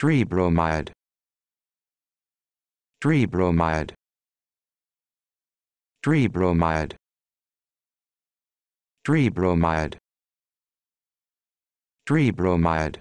Tribromide. Tribromide. Tribromide. Tribromide. Tribromide.